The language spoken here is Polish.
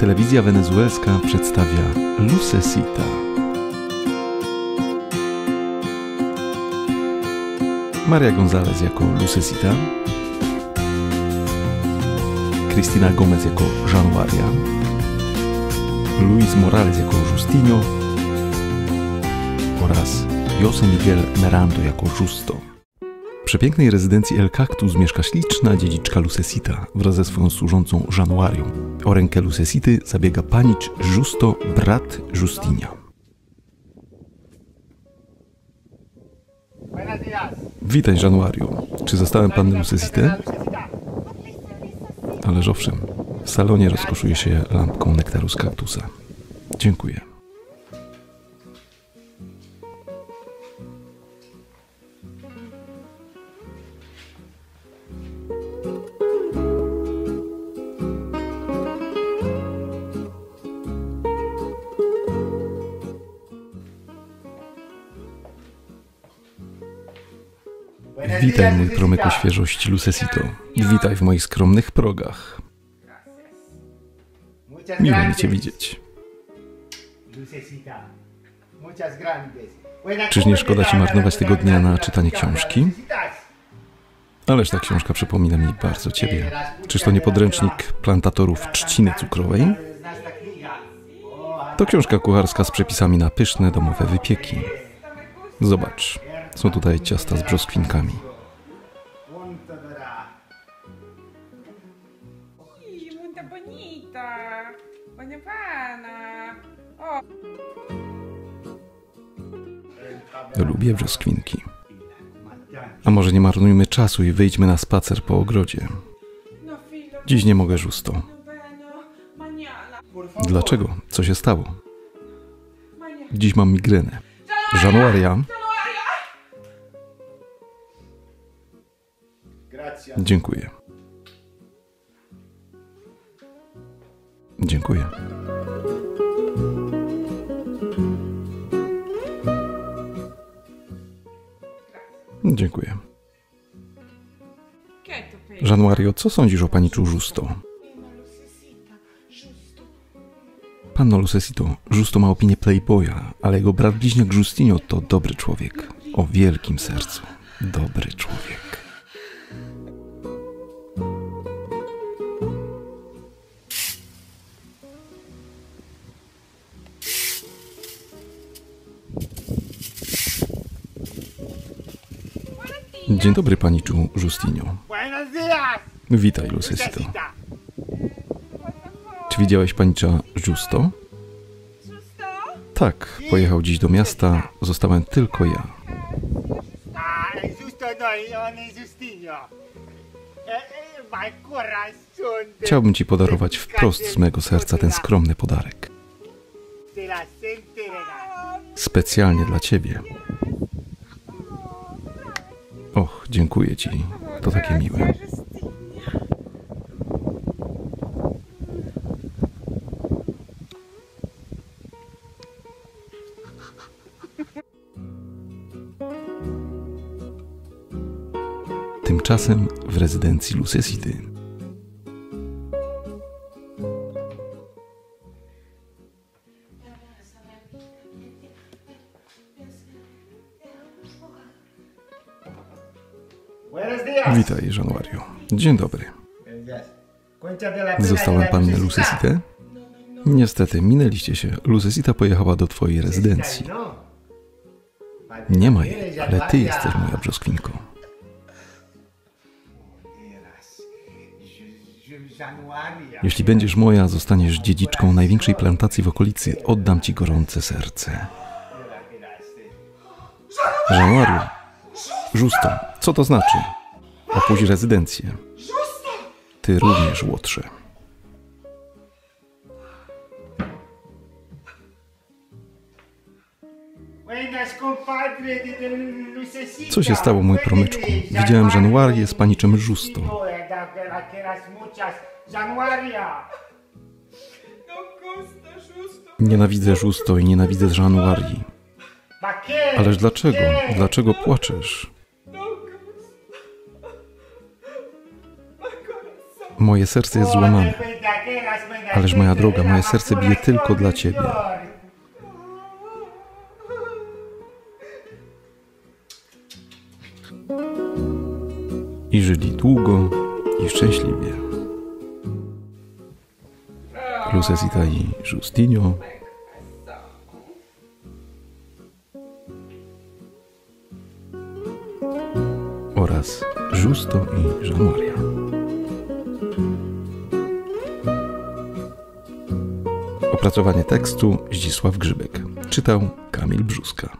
Telewizja wenezuelska przedstawia Lucesita. Maria González jako Lucesita, Cristina Gomez jako Januaria, Luis Morales jako Justinho oraz Jose Miguel Merando jako Justo. Przepięknej rezydencji El Cactus mieszka śliczna dziedziczka Lucesita wraz ze swoją służącą Januarią. O rękę Lucesity zabiega panicz Justo, brat Justinia. Witaj, Januario. Czy zastałem pannę Lucesitę? Ależ owszem, w salonie rozkoszuje się lampką nektaru z kaktusa. Dziękuję. Witaj, mój promyku świeżości Lucesito. Witaj w moich skromnych progach. Miło mi Cię widzieć. Czyż nie ¿cómo szkoda Ci marnować tego dnia na czytanie książki? Ależ ta książka przypomina mi bardzo Ciebie. Czyż to nie podręcznik plantatorów trzciny cukrowej? To książka kucharska z przepisami na pyszne domowe wypieki. Zobacz, są tutaj ciasta z brzoskwinkami. Lubię brzoskwinki. A może nie marnujmy czasu i wyjdźmy na spacer po ogrodzie. no. Dziś nie mogę favor. Dlaczego? Co się stało? Dziś mam migrenę. Januaria, dziękuję. Dziękuję. Dziękuję. Januario, co sądzisz o paniczu Justo? Panno Lucesito, Justo ma opinię playboya, ale jego brat bliźniak Justinio to dobry człowiek. O wielkim sercu. Dobry człowiek. Dzień dobry, paniczu Justinio. Witaj, Lucesito. Czy widziałeś panicza Justo? Tak, pojechał dziś do miasta, zostałem tylko ja. No, corazón de- Chciałbym ci podarować wprost z mego serca ten skromny podarek. Specjalnie dla ciebie. Och, dziękuję ci. To takie miłe. Tymczasem w rezydencji Lucesity Witaj, Januario. Dzień dobry. Zostałem Lucecita. Lucesitę? Niestety, minęliście się. Lucesita pojechała do twojej rezydencji. Nie ma jej, ale ty jesteś moja brzoskwinką. Januaria. Jeśli będziesz moja, zostaniesz dziedziczką największej plantacji w okolicy. Oddam ci gorące serce. Januario. Justo. Co to znaczy? Opuść rezydencję. Ty również, łotrze. Co się stało, mój promyczku? Widziałem, że Noir jest paniczem Justo. Januaria. No justo. Nienawidzę Justo i nienawidzę Januarii. Ależ dlaczego? Dlaczego płaczesz? Moje serce jest złamane. Ależ moja droga, moje serce bije tylko dla Ciebie. I żyli długo i szczęśliwie. Lucesita i Justinio oraz Justo i Jean-Maria. Opracowanie tekstu Zdzisław Grzybek. Czytał Kamil Brzuska.